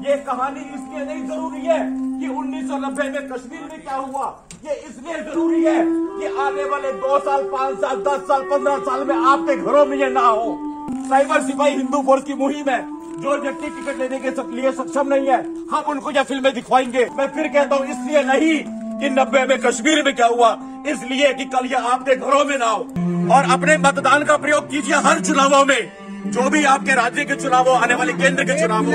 ये कहानी इसलिए नहीं ज़रूरी है कि 1990 में कश्मीर में क्या हुआ? ये इसलिए ज़रूरी है कि आने वाले दो साल, पाँच साल, दस साल, पंद्रह साल में आपके घरों में ये ना हो। साइबर सिपाही हिंदू फोर्स की मुहिम है। जो व्यक्ति टिकट लेने के लिए सक्षम नहीं है, हम उनको यह फ़िल्में दिखवाएँगे। मैं फिर कहता हूँ, इसलिए नहीं कि नब्बे में कश्मीर में क्या हुआ। इसलिए कि कल ये आपके घरों में ना हो। और अपने मतदान का प्रयोग कीजिए हर चुनावों में। जो भी आपके राज्य के चुनाव हो, आने वाले केंद्र के चुनाव हो।